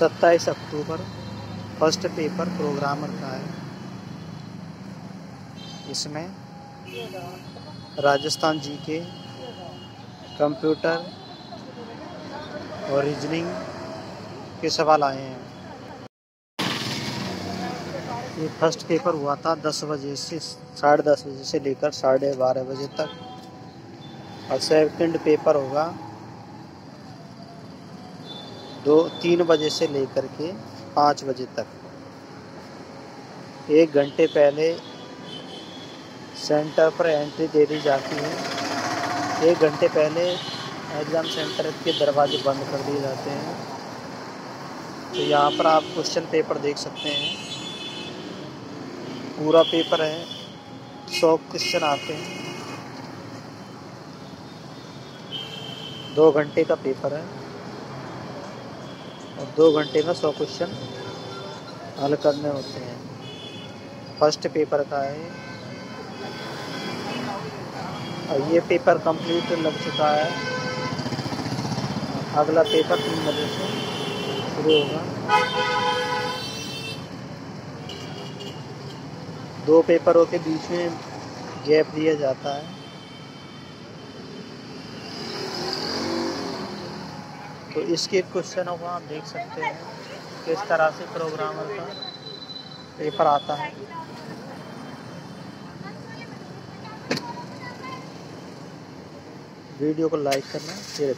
सत्ताईस अक्टूबर, first paper programmer का है। इसमें राजस्थान जी के कंप्यूटर और रीजनिंग के सवाल आए हैं। ये फ़र्स्ट पेपर हुआ था दस बजे से साढ़े दस बजे से लेकर साढ़े बारह बजे तक। और सेकंड पेपर होगा दो, तीन बजे से लेकर के पाँच बजे तक। एक घंटे पहले सेंटर पर एंट्री दे दी जाती है। एक घंटे पहले एग्ज़ाम सेंटर के दरवाजे बंद कर दिए जाते हैं। तो यहाँ पर आप क्वेश्चन पेपर देख सकते हैं। पूरा पेपर है। सौ क्वेश्चन आते हैं। दो घंटे का पेपर है। और दो घंटे में सौ क्वेश्चन हल करने होते हैं। फ़र्स्ट पेपर का है। और ये पेपर कंप्लीट लग चुका है। अगला पेपर तीन बजे से शुरू होगा। दो पेपरों के बीच में गैप दिया जाता है। तो इसके क्वेश्चनों को आप देख सकते हैं किस तरह से प्रोग्रामर का पेपर आता है। वीडियो को लाइक करना शेयर